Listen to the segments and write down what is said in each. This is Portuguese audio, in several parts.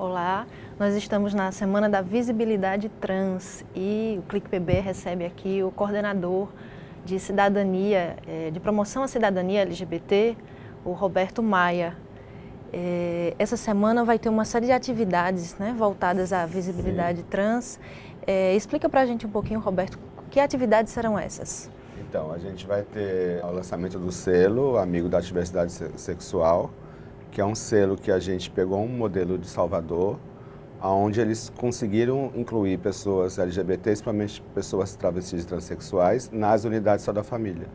Olá, nós estamos na Semana da Visibilidade Trans e o Clique PB recebe aqui o coordenador de cidadania, eh, de promoção à cidadania LGBT, o Roberto Maia. É, essa semana vai ter uma série de atividades né, voltadas à visibilidade Sim. trans. É, explica para a gente um pouquinho, Roberto, que atividades serão essas? Então, a gente vai ter o lançamento do selo Amigo da Diversidade Sexual, que é um selo que a gente pegou um modelo de Salvador, onde eles conseguiram incluir pessoas LGBT, principalmente pessoas travestis e transexuais, nas unidades só da família.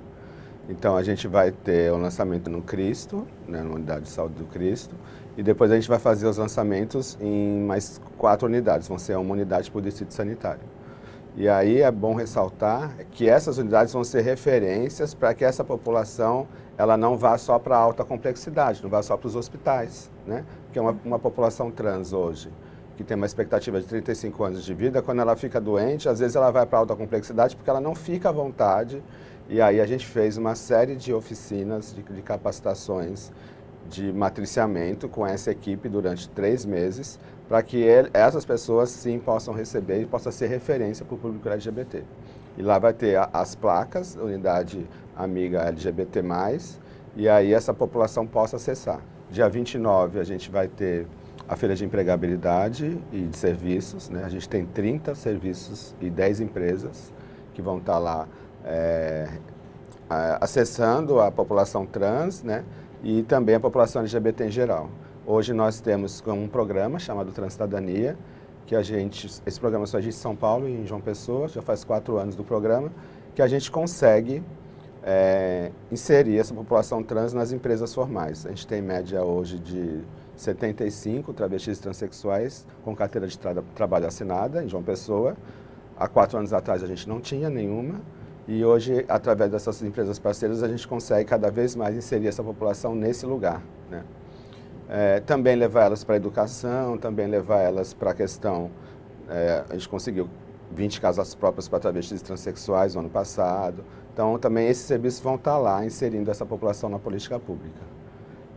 Então a gente vai ter o lançamento no Cristo, né, na unidade de saúde do Cristo, e depois a gente vai fazer os lançamentos em mais quatro unidades, vão ser uma unidade por distrito sanitário. E aí é bom ressaltar que essas unidades vão ser referências para que essa população ela não vá só para alta complexidade, não vá só para os hospitais, né? Que é uma, uma população trans hoje, que tem uma expectativa de 35 anos de vida, quando ela fica doente, às vezes ela vai para alta complexidade porque ela não fica à vontade e aí a gente fez uma série de oficinas, de, de capacitações de matriciamento com essa equipe durante três meses, para que ele, essas pessoas sim possam receber e possa ser referência para o público LGBT. E lá vai ter a, as placas, unidade amiga LGBT+, e aí essa população possa acessar. Dia 29 a gente vai ter a feira de empregabilidade e de serviços, né? a gente tem 30 serviços e 10 empresas que vão estar lá é, acessando a população trans né, e também a população LGBT em geral. Hoje nós temos um programa chamado Transcidadania, que a gente, esse programa só existe em São Paulo e em João Pessoa, já faz quatro anos do programa, que a gente consegue é, inserir essa população trans nas empresas formais. A gente tem média hoje de 75 travestis transexuais com carteira de tra trabalho assinada em João Pessoa. Há quatro anos atrás a gente não tinha nenhuma. E hoje, através dessas empresas parceiras, a gente consegue cada vez mais inserir essa população nesse lugar. Né? É, também levar elas para a educação, também levar elas para a questão. É, a gente conseguiu 20 casas próprias para travestis e transexuais no ano passado. Então, também esses serviços vão estar lá inserindo essa população na política pública.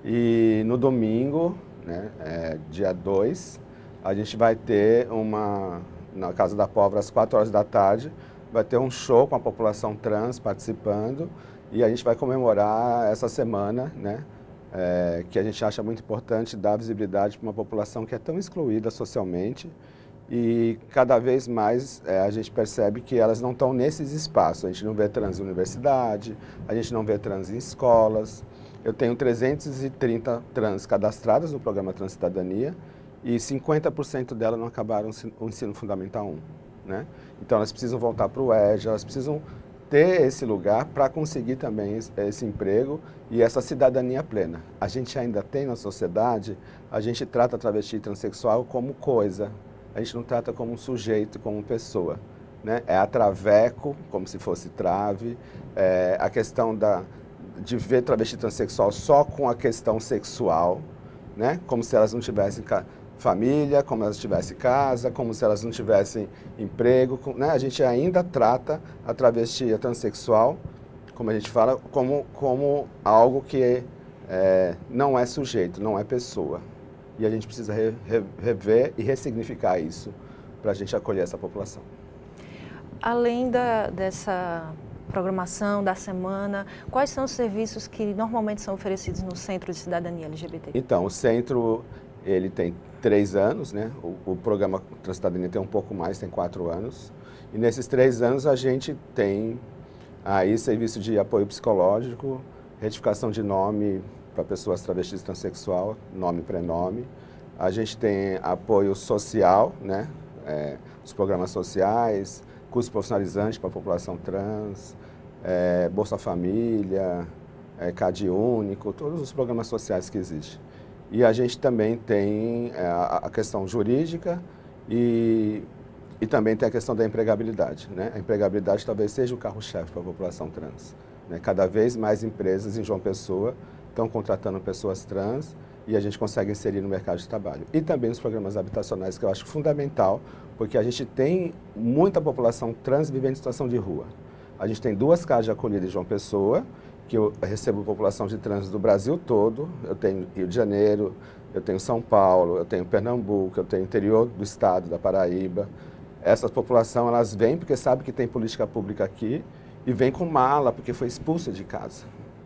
E no domingo, né, é, dia 2, a gente vai ter uma, na Casa da Pobre, às 4 horas da tarde, vai ter um show com a população trans participando e a gente vai comemorar essa semana, né? É, que a gente acha muito importante dar visibilidade para uma população que é tão excluída socialmente e cada vez mais é, a gente percebe que elas não estão nesses espaços. A gente não vê trans em universidade, a gente não vê trans em escolas. Eu tenho 330 trans cadastradas no programa Transcidadania e 50% delas não acabaram o ensino fundamental 1. Né? Então elas precisam voltar para o EJA, elas precisam ter esse lugar para conseguir também esse, emprego e essa cidadania plena. A gente ainda tem na sociedade, a gente trata a travesti transexual como coisa, a gente não trata como um sujeito, como pessoa. Né? É a traveco, como se fosse trave, é a questão da, de ver travesti transexual só com a questão sexual, né? como se elas não tivessem família, como elas tivessem casa, como se elas não tivessem emprego. Né? A gente ainda trata a travesti, a transexual, como a gente fala, como, como algo que é, não é sujeito, não é pessoa. E a gente precisa re, re, rever e ressignificar isso para a gente acolher essa população. Além da, dessa programação da semana, quais são os serviços que normalmente são oferecidos no Centro de Cidadania LGBT? Então, o centro ele tem três anos, né? O, o programa Transcidadania tem um pouco mais, tem quatro anos. E nesses três anos a gente tem aí serviço de apoio psicológico, retificação de nome para pessoas travestis transexual, nome prenome. A gente tem apoio social, né? É, os programas sociais, curso profissionalizante para a população trans, é, Bolsa Família, é, CAD Único, todos os programas sociais que existem. E a gente também tem é, a questão jurídica e, e também tem a questão da empregabilidade. Né? A empregabilidade talvez seja o carro-chefe para a população trans. Né? Cada vez mais empresas em João Pessoa estão contratando pessoas trans e a gente consegue inserir no mercado de trabalho. E também nos programas habitacionais, que eu acho fundamental, porque a gente tem muita população trans vivendo em situação de rua. A gente tem duas casas de acolhida em João Pessoa que eu recebo população de trans do Brasil todo. Eu tenho Rio de Janeiro, eu tenho São Paulo, eu tenho Pernambuco, eu tenho interior do estado da Paraíba. Essa população, elas vêm porque sabe que tem política pública aqui e vem com mala porque foi expulsa de casa,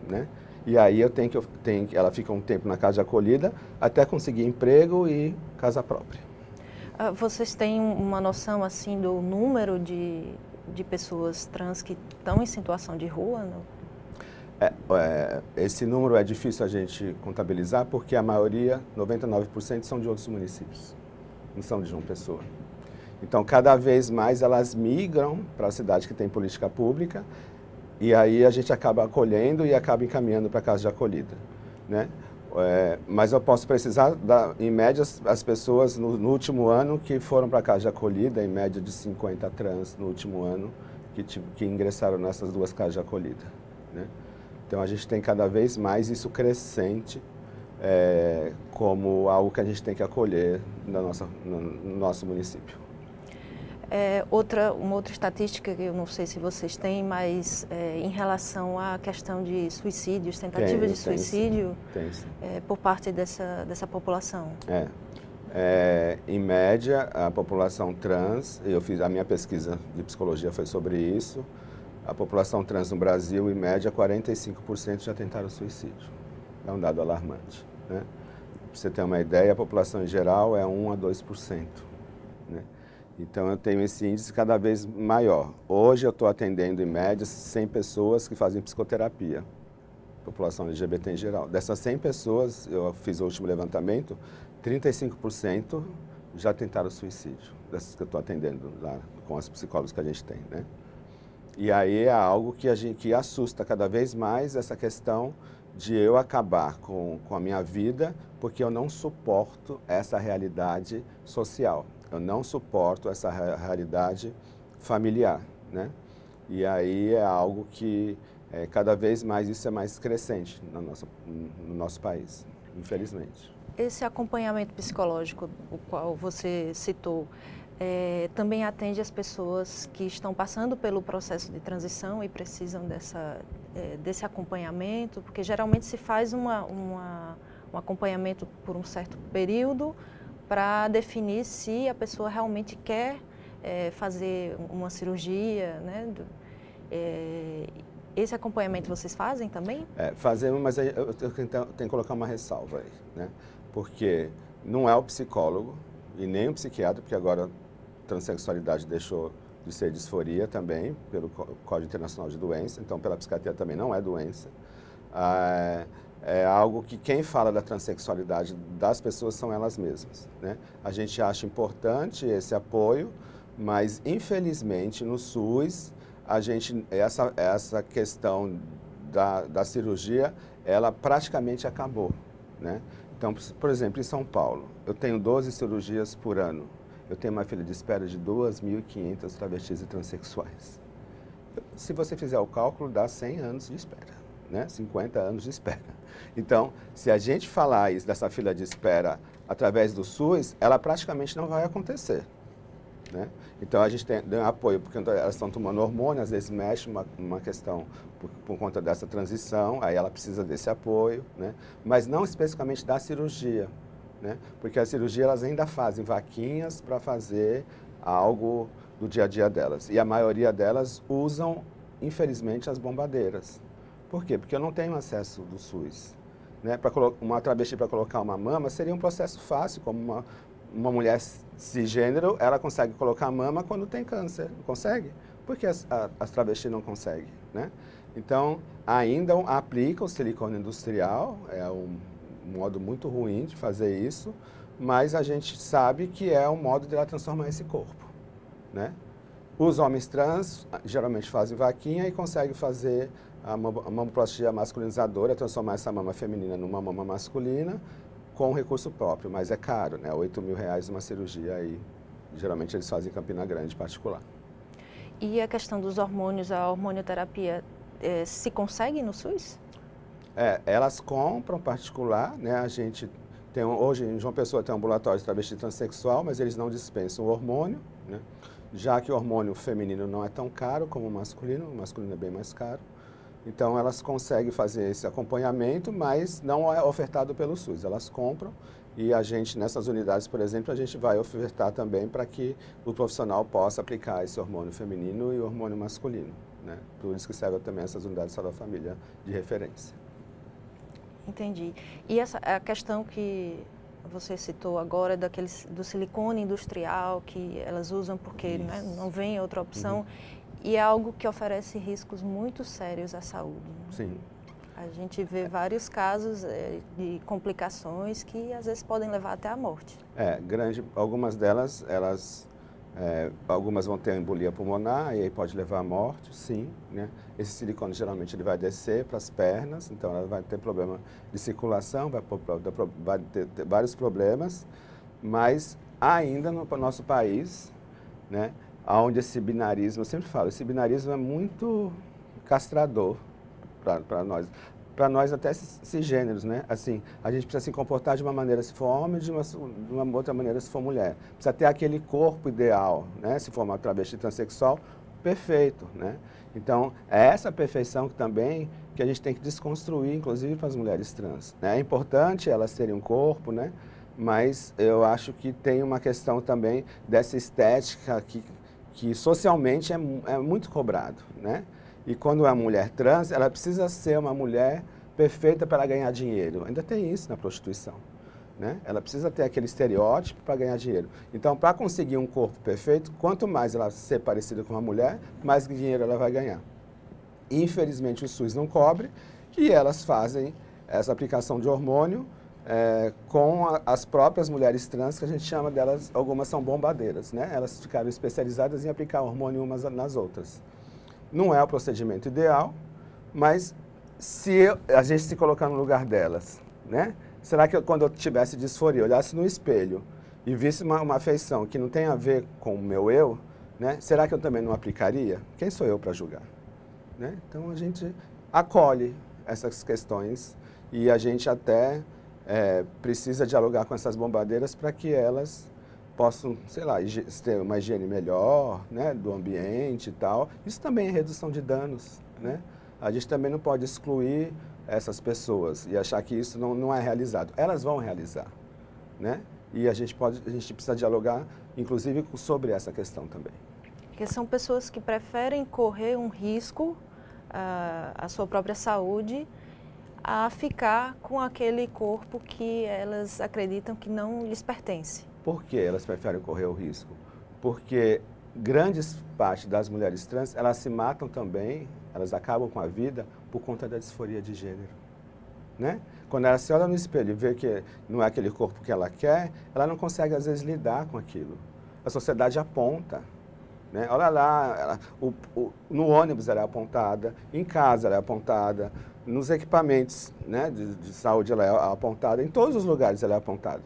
né? E aí eu tenho que, eu tenho, ela fica um tempo na casa de acolhida até conseguir emprego e casa própria. Ah, vocês têm uma noção assim do número de, de pessoas trans que estão em situação de rua? É, é, esse número é difícil a gente contabilizar porque a maioria, 99%, são de outros municípios, não são de João Pessoa. Então, cada vez mais elas migram para a cidade que tem política pública e aí a gente acaba acolhendo e acaba encaminhando para a casa de acolhida. Né? É, mas eu posso precisar, da, em média, as pessoas no, no último ano que foram para a casa de acolhida, em média de 50 trans no último ano, que, que ingressaram nessas duas casas de acolhida. Né? Então a gente tem cada vez mais isso crescente é, como algo que a gente tem que acolher na nossa, no, no nosso município. É, outra, uma outra estatística que eu não sei se vocês têm, mas é, em relação à questão de suicídios, tentativas de suicídio tem, é, por parte dessa, dessa população. É. é. em média, a população trans, eu fiz a minha pesquisa de psicologia foi sobre isso, a população trans no Brasil, em média, 45% já tentaram suicídio. É um dado alarmante. Né? Para você ter uma ideia, a população em geral é 1 a 2%. Né? Então, eu tenho esse índice cada vez maior. Hoje, eu estou atendendo, em média, 100 pessoas que fazem psicoterapia, população LGBT em geral. Dessas 100 pessoas, eu fiz o último levantamento, 35% já tentaram suicídio, dessas que eu estou atendendo lá com as psicólogas que a gente tem, né? E aí é algo que, a gente, que assusta cada vez mais essa questão de eu acabar com, com a minha vida porque eu não suporto essa realidade social, eu não suporto essa realidade familiar, né? E aí é algo que é, cada vez mais isso é mais crescente no nosso, no nosso país, infelizmente. Esse acompanhamento psicológico, o qual você citou, é, também atende as pessoas que estão passando pelo processo de transição e precisam dessa, é, desse acompanhamento, porque geralmente se faz uma, uma, um acompanhamento por um certo período para definir se a pessoa realmente quer é, fazer uma cirurgia, né? Do, é, esse acompanhamento vocês fazem também? É, fazemos, mas eu, tenho, tenho que colocar uma ressalva aí, né? Porque não é o psicólogo e nem o psiquiatra, porque agora transexualidade deixou de ser disforia também, pelo Código Internacional de Doença, então pela psiquiatria também não é doença. Ah, é algo que quem fala da transexualidade das pessoas são elas mesmas. Né? A gente acha importante esse apoio, mas infelizmente no SUS a gente essa essa questão da, da cirurgia ela praticamente acabou, né? Então, por exemplo, em São Paulo, eu tenho 12 cirurgias por ano eu tenho uma fila de espera de 2.500 travestis e transexuais. Se você fizer o cálculo, dá 100 anos de espera, né? 50 anos de espera. Então, se a gente falar isso dessa fila de espera através do SUS, ela praticamente não vai acontecer. Né? Então a gente tem um apoio, porque elas estão tomando hormônio, às vezes mexe uma, uma questão por, por, conta dessa transição, aí ela precisa desse apoio, né? mas não especificamente da cirurgia né? Porque a cirurgia elas ainda fazem vaquinhas para fazer algo do dia a dia delas. E a maioria delas usam, infelizmente, as bombadeiras. Por quê? Porque eu não tenho acesso do SUS. Né? Uma travesti para colocar uma mama seria um processo fácil, como uma, uma mulher cisgênero, ela consegue colocar a mama quando tem câncer. Consegue? Por que as, as travestis não conseguem? Né? Então, ainda aplica o silicone industrial, é um modo muito ruim de fazer isso, mas a gente sabe que é um modo de ela transformar esse corpo, né? Os homens trans geralmente fazem vaquinha e conseguem fazer a mamoplastia masculinizadora, transformar essa mama feminina numa mama masculina com recurso próprio, mas é caro, né? 8 mil reais uma cirurgia aí. Geralmente eles fazem em Campina Grande particular. E a questão dos hormônios, a hormonioterapia, eh, se consegue no SUS? É, elas compram particular, né? A gente tem hoje em João Pessoa tem um ambulatório de travesti transexual, mas eles não dispensam o hormônio, né? Já que o hormônio feminino não é tão caro como o masculino, o masculino é bem mais caro. Então elas conseguem fazer esse acompanhamento, mas não é ofertado pelo SUS. Elas compram e a gente, nessas unidades, por exemplo, a gente vai ofertar também para que o profissional possa aplicar esse hormônio feminino e o hormônio masculino. Né? Por isso que serve também essas unidades de saúde da família de referência. Entendi. E essa a questão que você citou agora daqueles do silicone industrial que elas usam porque né, não vem outra opção uhum. e é algo que oferece riscos muito sérios à saúde. Né? Sim. A gente vê vários casos é, de complicações que às vezes podem levar até a morte. É, grande, algumas delas, elas é, algumas vão ter embolia pulmonar e aí pode levar à morte, sim. Né? Esse silicone geralmente ele vai descer para as pernas, então ela vai ter problema de circulação, vai, vai ter, ter, vários problemas, mas ainda no nosso país, né, onde esse binarismo, eu sempre falo, esse binarismo é muito castrador para nós para nós até cisgêneros, né? Assim, a gente precisa se comportar de uma maneira se for homem, de uma, de uma outra maneira se for mulher. Precisa ter aquele corpo ideal, né? Se for uma travesti transexual, perfeito, né? Então, é essa perfeição que também que a gente tem que desconstruir, inclusive para as mulheres trans. Né? É importante elas terem um corpo, né? Mas eu acho que tem uma questão também dessa estética que, que socialmente é, é muito cobrado, né? E quando é uma mulher trans, ela precisa ser uma mulher perfeita para ganhar dinheiro. Ainda tem isso na prostituição. Né? Ela precisa ter aquele estereótipo para ganhar dinheiro. Então, para conseguir um corpo perfeito, quanto mais ela ser parecida com uma mulher, mais dinheiro ela vai ganhar. Infelizmente, o SUS não cobre e elas fazem essa aplicação de hormônio é, com a, as próprias mulheres trans, que a gente chama delas, algumas são bombadeiras. Né? Elas ficaram especializadas em aplicar hormônio umas nas outras. Não é o procedimento ideal, mas se a gente se colocar no lugar delas, né? Será que eu, quando eu tivesse disforia, olhasse no espelho e visse uma, uma afeição que não tem a ver com o meu eu, né? Será que eu também não aplicaria? Quem sou eu para julgar? Né? Então a gente acolhe essas questões e a gente até é, precisa dialogar com essas bombadeiras para que elas possam, sei lá, ter uma higiene melhor, né, do ambiente e tal. Isso também é redução de danos, né? A gente também não pode excluir essas pessoas e achar que isso não, não é realizado. Elas vão realizar, né? E a gente pode, a gente precisa dialogar, inclusive, sobre essa questão também. Porque são pessoas que preferem correr um risco uh, à sua própria saúde a ficar com aquele corpo que elas acreditam que não lhes pertence. Por que elas preferem correr o risco? Porque grandes parte das mulheres trans, elas se matam também, elas acabam com a vida por conta da disforia de gênero. Né? Quando ela se olha no espelho e vê que não é aquele corpo que ela quer, ela não consegue às vezes lidar com aquilo. A sociedade aponta. Né? Olha lá, ela, o, o, no ônibus ela é apontada, em casa ela é apontada, nos equipamentos né, de, de saúde ela é apontada, em todos os lugares ela é apontada.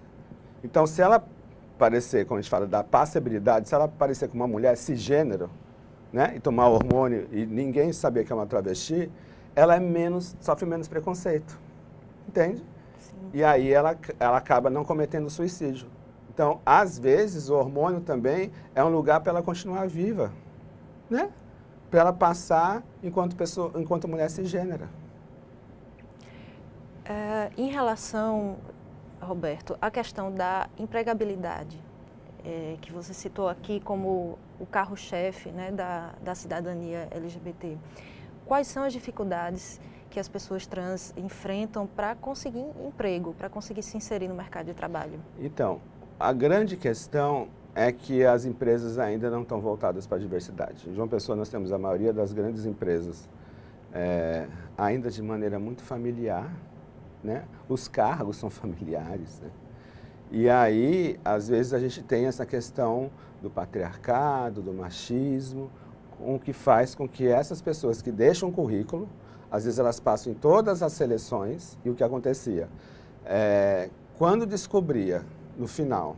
Então, se ela parecer, como a gente fala, da passabilidade, se ela parecer com uma mulher cisgênero, né, e tomar hormônio e ninguém saber que é uma travesti, ela é menos, sofre menos preconceito. Entende? Sim. E aí ela, ela acaba não cometendo suicídio. Então, às vezes, o hormônio também é um lugar para ela continuar viva, né? Para ela passar enquanto, pessoa, enquanto mulher cisgênera. É, em relação Roberto, a questão da empregabilidade, é, que você citou aqui como o carro-chefe né, da, da cidadania LGBT. Quais são as dificuldades que as pessoas trans enfrentam para conseguir emprego, para conseguir se inserir no mercado de trabalho? Então, a grande questão é que as empresas ainda não estão voltadas para a diversidade. Em João Pessoa, nós temos a maioria das grandes empresas é, ainda de maneira muito familiar, né? Os cargos são familiares, né? E aí, às vezes, a gente tem essa questão do patriarcado, do machismo, o que faz com que essas pessoas que deixam o currículo, às vezes elas passam em todas as seleções, e o que acontecia? É, quando descobria, no final,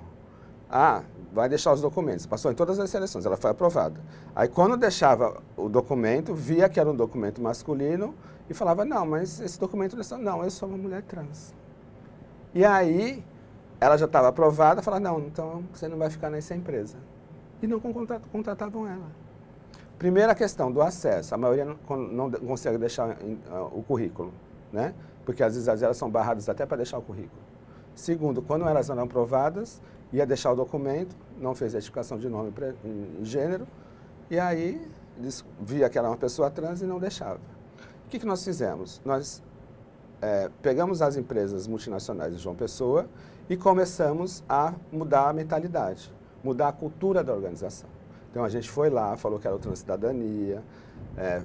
ah, vai deixar os documentos, passou em todas as seleções, ela foi aprovada. Aí quando deixava o documento, via que era um documento masculino, e falava, não, mas esse documento não, eu sou uma mulher trans. E aí, ela já estava aprovada, falava, não, então você não vai ficar nessa empresa. E não contratavam ela. Primeira questão do acesso. A maioria não, não consegue deixar o currículo, né? Porque às vezes elas são barradas até para deixar o currículo. Segundo, quando elas eram aprovadas, ia deixar o documento, não fez identificação de nome e gênero, e aí via que era uma pessoa trans e não deixava. O que, que nós fizemos? Nós é, pegamos as empresas multinacionais de João Pessoa e começamos a mudar a mentalidade, mudar a cultura da organização. Então a gente foi lá, falou que era outra cidadania, é,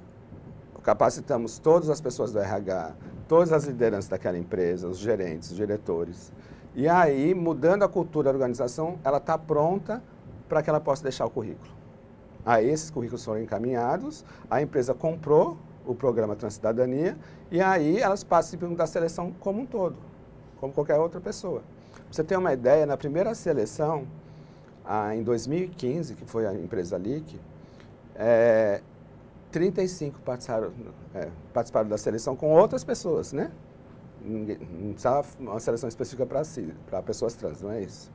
capacitamos todas as pessoas do RH, todas as lideranças daquela empresa, os gerentes, os diretores. E aí, mudando a cultura da organização, ela está pronta para que ela possa deixar o currículo. Aí esses currículos foram encaminhados, a empresa comprou o programa Transcidadania e aí elas participam da seleção como um todo, como qualquer outra pessoa. Você ter uma ideia, na primeira seleção, em 2015, que foi a empresa LIC, é, 35 participaram, é, participaram da seleção com outras pessoas, né? Ninguém, não precisava uma seleção específica para si, para pessoas trans, não é isso.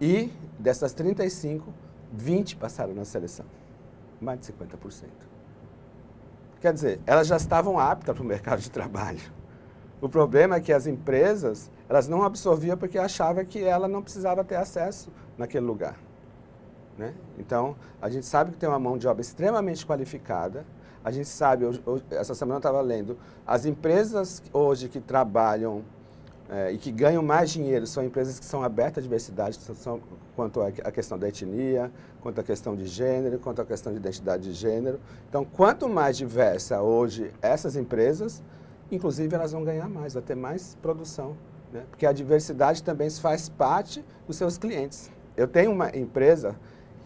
E dessas 35, 20 passaram na seleção. Mais de 50%. Quer dizer, elas já estavam aptas para o mercado de trabalho. O problema é que as empresas, elas não absorviam porque achavam que ela não precisava ter acesso naquele lugar. Né? Então, a gente sabe que tem uma mão de obra extremamente qualificada. A gente sabe, essa semana eu estava lendo, as empresas hoje que trabalham é, e que ganham mais dinheiro são empresas que são abertas à diversidade, são, quanto à questão da etnia, quanto à questão de gênero, quanto à questão de identidade de gênero. Então, quanto mais diversa hoje essas empresas, inclusive elas vão ganhar mais, vai ter mais produção. Né? Porque a diversidade também faz parte dos seus clientes. Eu tenho uma empresa,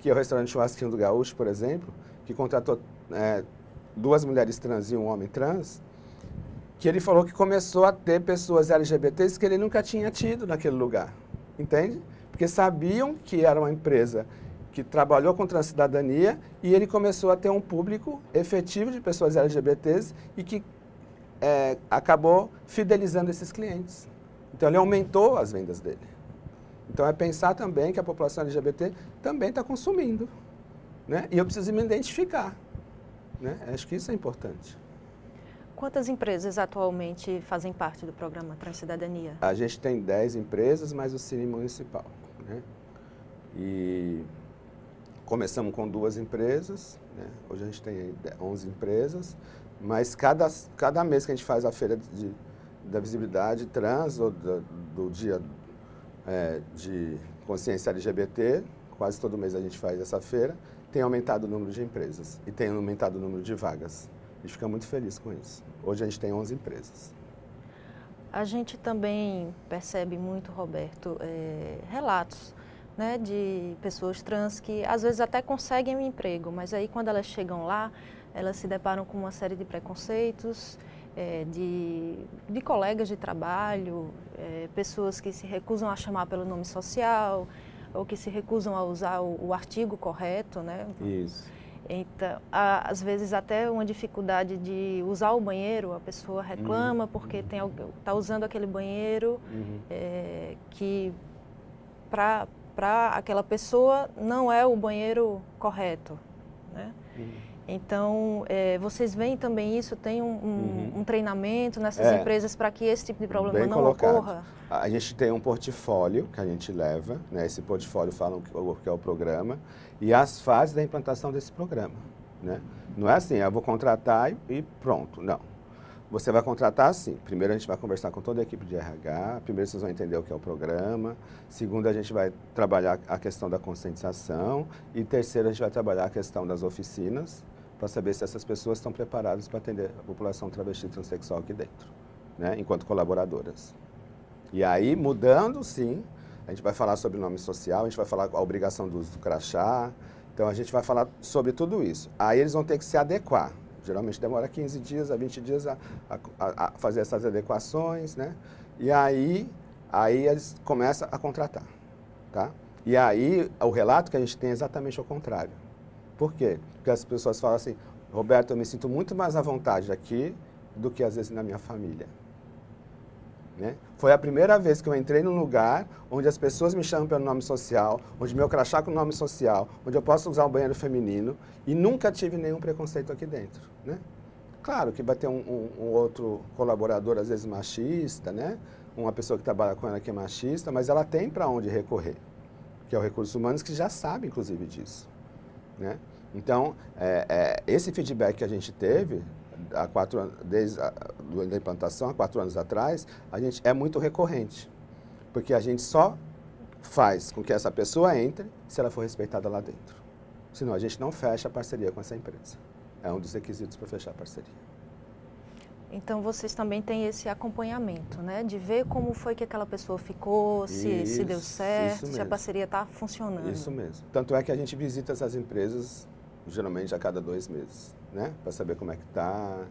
que é o restaurante Churrasquinho do Gaúcho, por exemplo, que contratou é, duas mulheres trans e um homem trans, que ele falou que começou a ter pessoas LGBTs que ele nunca tinha tido naquele lugar, entende? Porque sabiam que era uma empresa que trabalhou contra a cidadania e ele começou a ter um público efetivo de pessoas LGBTs e que é, acabou fidelizando esses clientes. Então ele aumentou as vendas dele. Então é pensar também que a população LGBT também está consumindo. Né? E eu preciso me identificar. Né? Acho que isso é importante. Quantas empresas atualmente fazem parte do programa Transcidadania? A gente tem 10 empresas, mais o Cine Municipal. Né? E começamos com duas empresas, né? hoje a gente tem 11 empresas, mas cada, cada mês que a gente faz a feira de, da visibilidade trans, ou do, do dia é, de consciência LGBT, quase todo mês a gente faz essa feira, tem aumentado o número de empresas e tem aumentado o número de vagas. A gente fica muito feliz com isso. Hoje a gente tem 11 empresas. A gente também percebe muito, Roberto, é, relatos né, de pessoas trans que às vezes até conseguem um emprego, mas aí quando elas chegam lá, elas se deparam com uma série de preconceitos, é, de, de, colegas de trabalho, é, pessoas que se recusam a chamar pelo nome social, ou que se recusam a usar o, o artigo correto, né? Isso. Então, há, às vezes até uma dificuldade de usar o banheiro, a pessoa reclama uhum. porque está usando aquele banheiro uhum. é, que para aquela pessoa não é o banheiro correto. Né? Uhum. Então, é, vocês veem também isso? Tem um, um, uhum. um treinamento nessas é, empresas para que esse tipo de problema não colocado. ocorra? A gente tem um portfólio que a gente leva, né? esse portfólio fala o que é o programa e as fases da implantação desse programa. Né? Não é assim, eu vou contratar e pronto, não. Você vai contratar assim. Primeiro a gente vai conversar com toda a equipe de RH. Primeiro vocês vão entender o que é o programa. Segundo a gente vai trabalhar a questão da conscientização. E terceiro a gente vai trabalhar a questão das oficinas para saber se essas pessoas estão preparadas para atender a população travesti transexual aqui dentro, né, enquanto colaboradoras. E aí, mudando, sim, a gente vai falar sobre nome social, a gente vai falar a obrigação do uso do crachá, então a gente vai falar sobre tudo isso. Aí eles vão ter que se adequar. Geralmente demora 15 dias a 20 dias a, a, a fazer essas adequações, né? E aí, aí eles começam a contratar, tá? E aí, o relato que a gente tem é exatamente o contrário. Por quê? Porque as pessoas falam assim, Roberto, eu me sinto muito mais à vontade aqui do que às vezes na minha família. Né? Foi a primeira vez que eu entrei num lugar onde as pessoas me chamam pelo nome social, onde meu crachá com nome social, onde eu posso usar o banheiro feminino e nunca tive nenhum preconceito aqui dentro. Né? Claro que vai ter um, um, um outro colaborador, às vezes machista, né? uma pessoa que trabalha com ela que é machista, mas ela tem para onde recorrer, que é o Recursos Humanos, que já sabe, inclusive, disso. Né? Então, é, é, esse feedback que a gente teve há quatro desde a da implantação, há quatro anos atrás, a gente é muito recorrente. Porque a gente só faz com que essa pessoa entre se ela for respeitada lá dentro. Senão a gente não fecha a parceria com essa empresa. É um dos requisitos para fechar a parceria. Então vocês também têm esse acompanhamento, né? De ver como foi que aquela pessoa ficou, se, isso, se deu certo, se a parceria está funcionando. Isso mesmo. Tanto é que a gente visita essas empresas geralmente a cada dois meses, né? Para saber como é que está,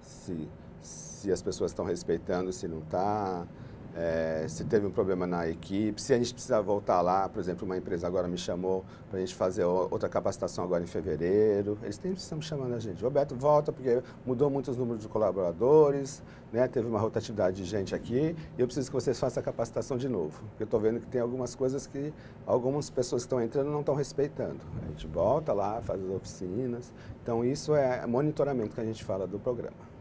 se, se as pessoas estão respeitando, se não está, é, se teve um problema na equipe, se a gente precisa voltar lá, por exemplo, uma empresa agora me chamou para a gente fazer outra capacitação agora em fevereiro, eles estão chamando a gente, Roberto, volta porque mudou muito os números de colaboradores, né, teve uma rotatividade de gente aqui e eu preciso que vocês façam a capacitação de novo, porque eu estou vendo que tem algumas coisas que algumas pessoas que estão entrando não estão respeitando. A gente volta lá, faz as oficinas, então isso é monitoramento que a gente fala do programa.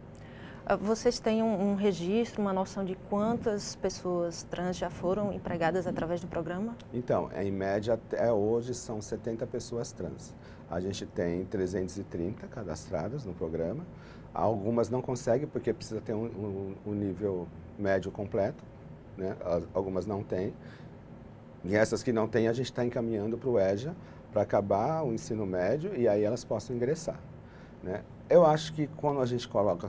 Ah, vocês têm um, um, registro, uma noção de quantas pessoas trans já foram empregadas através do programa? Então, em média, até hoje são 70 pessoas trans. A gente tem 330 cadastradas no programa. Algumas não conseguem porque precisa ter um, um, um nível médio completo, né? algumas não têm. E essas que não têm, a gente está encaminhando para o EJA para acabar o ensino médio e aí elas possam ingressar. Né? Eu acho que quando a gente coloca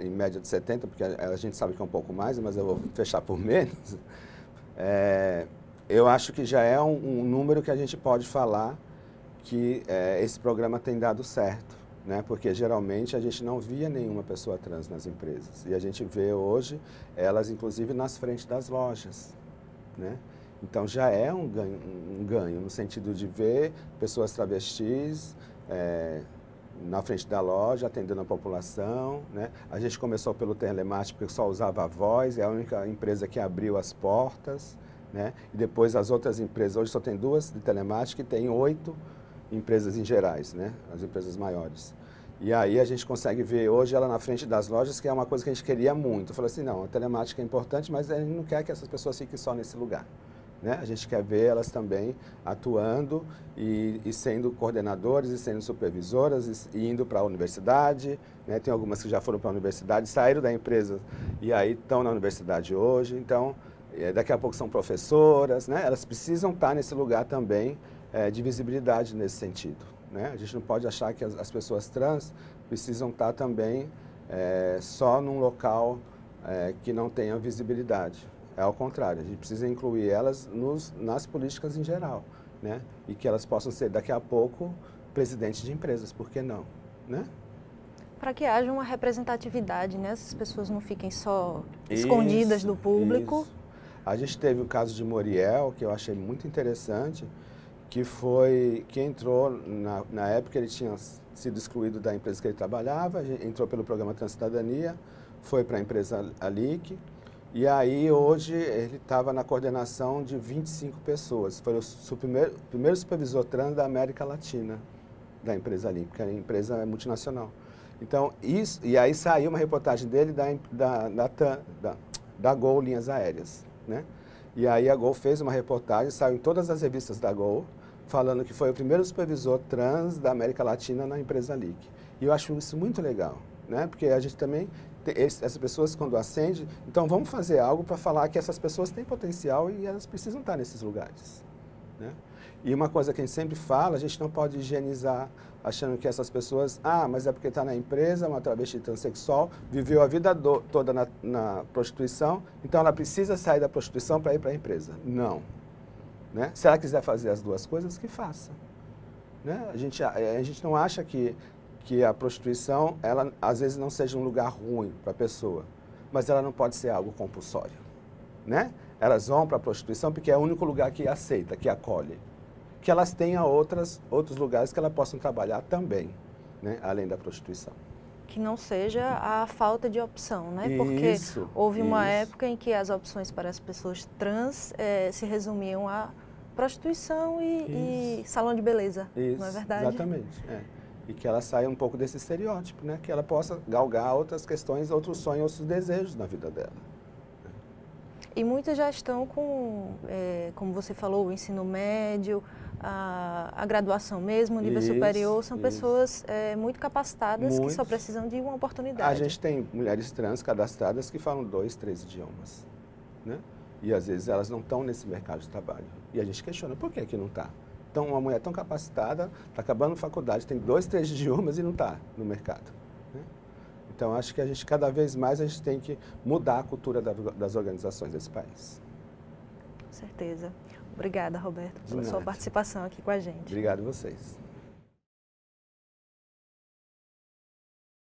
em média de 70, porque a, gente sabe que é um pouco mais, mas eu vou fechar por menos, é, eu acho que já é um, um, número que a gente pode falar que é, esse programa tem dado certo, né? porque geralmente a gente não via nenhuma pessoa trans nas empresas. E a gente vê hoje elas, inclusive, nas frentes das lojas. Né? Então já é um ganho, um ganho, no sentido de ver pessoas travestis, é, na frente da loja, atendendo a população. Né? A gente começou pelo telemático, porque só usava a voz, é a única empresa que abriu as portas. Né? E depois as outras empresas, hoje só tem duas de telemática e tem oito empresas em gerais, né? as empresas maiores. E aí a gente consegue ver hoje ela na frente das lojas, que é uma coisa que a gente queria muito. Eu falei assim, não, a telemática é importante, mas a gente não quer que essas pessoas fiquem só nesse lugar. Né? A gente quer ver elas também atuando e, e sendo coordenadores e sendo supervisoras e, e indo para a universidade. Né? Tem algumas que já foram para a universidade, saíram da empresa e aí estão na universidade hoje. Então, é, daqui a pouco são professoras. Né? Elas precisam estar nesse lugar também é, de visibilidade nesse sentido. Né? A gente não pode achar que as, as pessoas trans precisam estar também é, só num local é, que não tenha visibilidade. É ao contrário, a gente precisa incluir elas nos, nas políticas em geral, né? E que elas possam ser, daqui a pouco, presidentes de empresas, por que não, né? Para que haja uma representatividade, né? Essas pessoas não fiquem só isso, escondidas do público. Isso. A gente teve o caso de Moriel, que eu achei muito interessante, que foi que entrou, na, na época ele tinha sido excluído da empresa que ele trabalhava, entrou pelo programa Transcidadania, foi para a empresa Alic, e aí, hoje, ele estava na coordenação de 25 pessoas. Foi o primeiro, primeiro supervisor trans da América Latina, da empresa ali, porque a empresa é multinacional. Então, isso, e aí saiu uma reportagem dele da, da, da, da, da Gol Linhas Aéreas, né? E aí a Gol fez uma reportagem, saiu em todas as revistas da Gol, falando que foi o primeiro supervisor trans da América Latina na empresa LIC. E eu acho isso muito legal, né? Porque a gente também essas pessoas quando acendem, então vamos fazer algo para falar que essas pessoas têm potencial e elas precisam estar nesses lugares. Né? E uma coisa que a gente sempre fala, a gente não pode higienizar achando que essas pessoas, ah, mas é porque está na empresa, uma travesti transexual, viveu a vida do, toda na, na, prostituição, então ela precisa sair da prostituição para ir para a empresa. Não. Né? Se ela quiser fazer as duas coisas, que faça. Né? A, gente, a gente não acha que que a prostituição, ela às vezes não seja um lugar ruim para a pessoa, mas ela não pode ser algo compulsório, né? Elas vão para a prostituição porque é o único lugar que aceita, que acolhe. Que elas tenham outras, outros lugares que elas possam trabalhar também, né? além da prostituição. que não seja a falta de opção, né? Porque isso, houve uma isso. época em que as opções para as pessoas trans é, se resumiam a prostituição e, e, salão de beleza, isso, não é verdade? Exatamente. É. E que ela saia um pouco desse estereótipo, né? Que ela possa galgar outras questões, outros sonhos, outros desejos na vida dela. E muitas já estão com, é, como você falou, o ensino médio, a, a graduação mesmo, o nível isso, superior, são isso. pessoas é, muito capacitadas muito. que só precisam de uma oportunidade. A gente tem mulheres trans cadastradas que falam dois, três idiomas, né? E às vezes elas não estão nesse mercado de trabalho. E a gente questiona, por que que não está? Então, uma mulher tão capacitada, está acabando a faculdade, tem dois, três idiomas e não está no mercado. Né? Então, acho que a gente, cada vez mais, a gente tem que mudar a cultura da, das organizações desse país. Com certeza. Obrigada, Roberto, pela sua participação aqui com a gente. Obrigado a vocês.